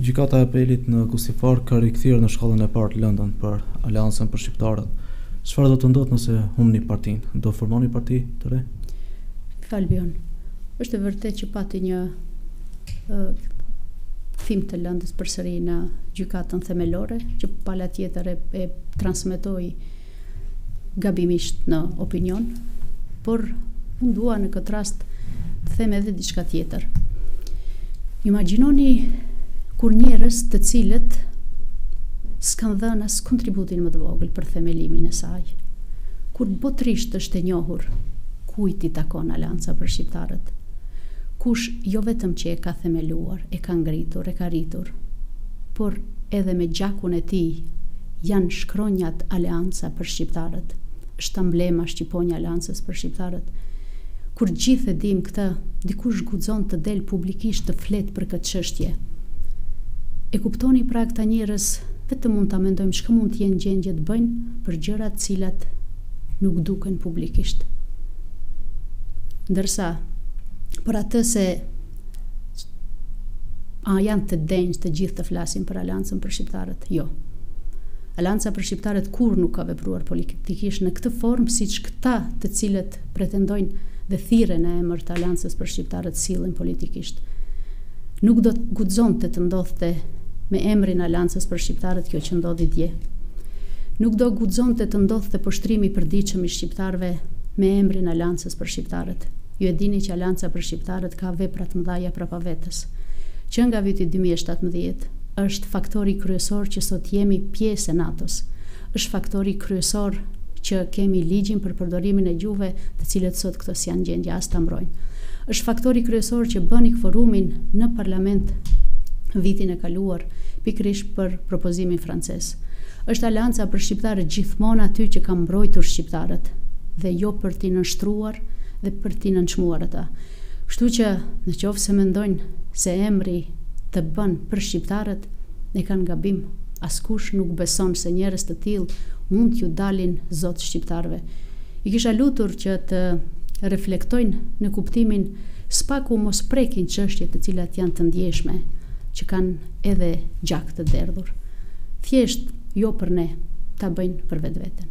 Gjykata e Apelit në Gostivar ka rikthyer në shkallën e parë lëndën për Aleancën për Shqiptarët. Çfarë do të ndodhë nëse humbni partinë? Do formoni parti të re? Albion, është e vërtetë që pati një kthim të lëndës përsëri në Gjykatën Themelore, që pala tjetër e transmetoi gabimisht në opinion, por unë dua në këtë rast të them edhe diçka tjetër. Imagjinoni kur njerëz të cilët s'kan dhënë as kontributin më të vogël për themelimin e saj. Kur botërisht është e njohur kujt i takon Aleanca për Shqiptarët. Kush jo vetëm që e ka themeluar, e ka ngritur, e ka rritur, por edhe me gjakun e tij janë shkronjat Aleanca për Shqiptarët, është amblema shqiponja e Aleancës për Shqiptarët. Kur gjithë e dimë këtë, dikush guxon të del publikisht të flet për këtë çështje. E kuptoni pra këta njerëz, vetë mund ta mendojmë çka mund të jenë gjendje të bëjnë për gjëra të cilat nuk duken publikisht. Ndërsa për atë se A janë të denjë të gjithë të flasin për Aleancën për Shqiptarët? Jo. Aleanca për Shqiptarët kurrë nuk ka vepruar politikisht në këtë formë siç këta të cilët pretendojnë dhe thirren në emër të Aleancës për Shqiptarët sillen politikisht. Nuk do të guxonte të ndodhte me emrin Aleancës për Shqiptarët kjo që ndodhi dje. Nuk do guxonte të ndodhte nënshtrimi i përditshëm i shqiptarëve me emrin Aleancës për Shqiptarët. Ju e dini që Aleanca për Shqiptarët ka vepra të mëdha prapa vetes. Që nga viti dy mijë e shtatëmbëdhjetë, është faktori kryesor që sot jemi pjesë e NATO-s. Është faktori kryesor që kemi ligjin për përdorimin e gjuhëve të cilët sot këta s'janë në gjendje as ta mbrojnë. Është faktori kryesor që bëri kuorumin në parlament vitin e kaluar pikërisht për propozimin francez. Është Aleanca për Shqiptarët gjithmonë aty që ka mbrojtur shqiptarët dhe jo për t'i nënshtruar dhe për t'i nënçmuar ata. Kështu që, në qoftë se mendojnë se emri të bën për shqiptarët, e kanë gabim. Askush nuk beson se njerëz të tillë mund t'ju dalin zot shqiptarëve. I kisha lutur që të reflektojnë në kuptimin së paku mos prekin çështje të cilat janë të ndjeshme, që kanë edhe gjak të derdhur. Thjesht, jo për ne, ta bëjnë për vetveten.